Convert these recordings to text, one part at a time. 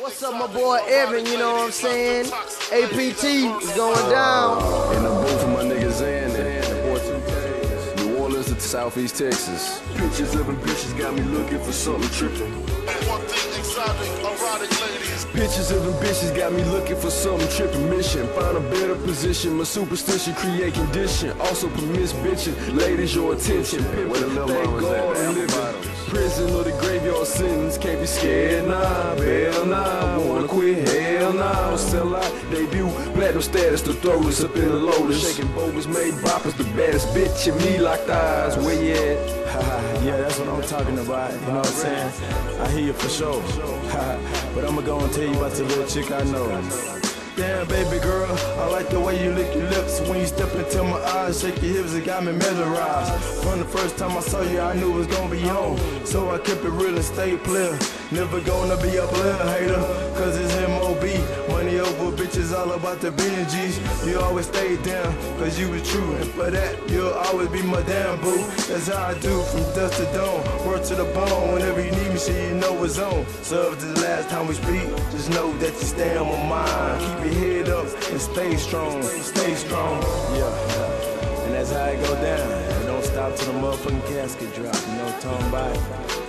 What's up, my boy Evan? You know what I'm saying? APT is going down. In the booth with my niggas in and New Orleans to Southeast Texas. Pictures of them bitches got me looking for something tripping. Pictures of bitches got me looking for something tripping. Mission, find a better position. My superstition create condition. Also permits bitching. Ladies, your attention. Pimpin', thank God I'm living. Prison or the graveyard sentence. Can't be scared, nah. Hell nah. Wanna quit, hell nah. Sell out, debut. Platinum status. The throwers up in the lotus. Shaking bogus, made boppers. The baddest bitch in me locked eyes. Where you at? yeah, that's what I'm talking about. You know what I'm saying? I hear you for sure. but I'ma go and tell you about the little chick I know. Damn, baby girl, I like the way you lick your lips when you step into my eyes, shake your hips, it got me mesmerized. From the first time I saw you, I knew it was gonna be on. So I kept it real and stay clear. Never gonna be a player hater, cause it's MOB. All about the Benjis. You always stay down, cause you was true. And for that, you'll always be my damn boo. That's how I do, from dust to dawn. Word to the bone, whenever you need me, shit, you know it's on. So if the last time we speak, just know that you stay on my mind. Keep your head up and stay strong, stay strong. Yeah, and that's how it go down. And don't stop till the motherfucking casket drop. You know talking about?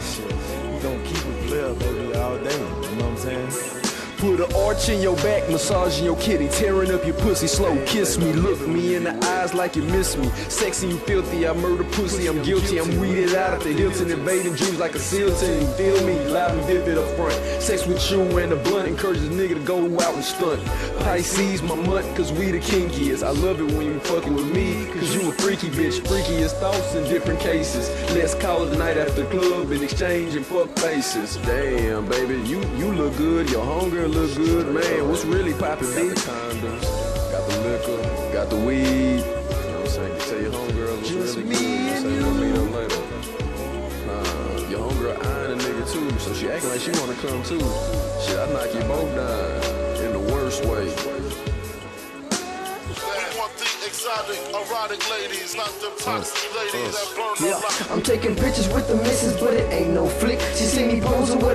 Shit, we gon' keep it player, baby, all day. You know what I'm saying? Put an arch in your back, massaging your kitty, tearing up your pussy slow. Kiss me, look me in the eyes like you miss me. Sexy, you filthy, I murder pussy, I'm guilty. I'm weeded out at the Hilton, invading dreams like a seal team. Feel me, loud and vivid up front. Sex with you and the blunt encourages a nigga to go out and stunt. Pisces, my month, cause we the kinkiest. I love it when you fucking with me, cause you a freaky bitch. Freakiest thoughts in different cases. Let's call it night after the club and exchange and fuck faces. Damn, baby, you, you look good, you're hunger look good, man. What's really poppin', B? Got the condoms, got the liquor, got the weed. You know what I'm saying? Tell your homegirl what's Just really me good. You and say you. we'll meet up later. Nah, your homegirl eyeing a nigga too, so she acting like she wanna come too. Shit, I knock you both down in the worst way. We want the exotic, erotic ladies, not them toxic ladies that burn Yeah, I'm taking pictures with the missus, but it ain't no flick.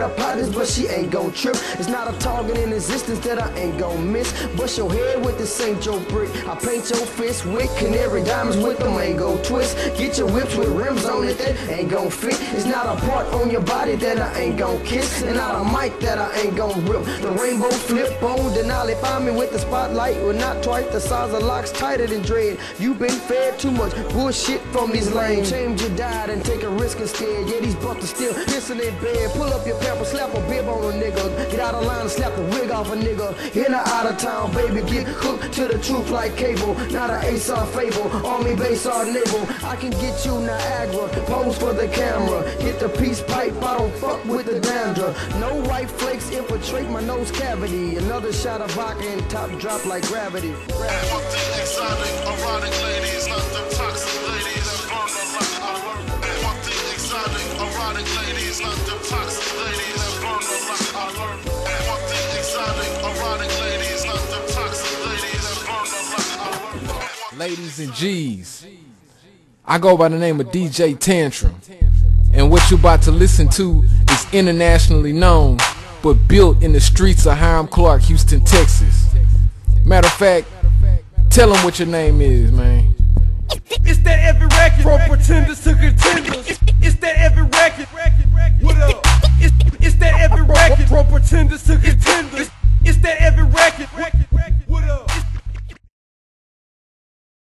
With her partners, but she ain't gon' trip. It's not a target in existence that I ain't gon' miss. Bust your head with the St. Joe brick. I paint your fist with canary diamonds with the mango twist. Get your whips with rims on it that ain't gon' fit. It's not a part on your body that I ain't gon' kiss, and not a mic that I ain't gon' rip. The rainbow flip on Denali, find me with the spotlight. We're not twice the size of locks, tighter than dread. You been fed too much bullshit from these lames. Change your diet and take a risk instead. Yeah, these busters still pissing in bed. Pull up your slap a bib on a nigga. Get out of line and slap the wig off a nigga. In or out of town, baby, get hooked to the truth like cable. Not an ace or fable, army base or naval. I can get you Niagara, pose for the camera. Hit the peace pipe, I don't fuck with the dandruff. No white flakes infiltrate my nose cavity. Another shot of vodka and top drop like gravity. We ladies and G's. I go by the name of DJ Tantrum. And what you're about to listen to is internationally known, but built in the streets of Hiram Clarke, Houston, Texas. Matter of fact, tell them what your name is, man. It's that every record from pretenders to contenders. It's that every record. What up? It's, it's that every record from pretenders to contenders.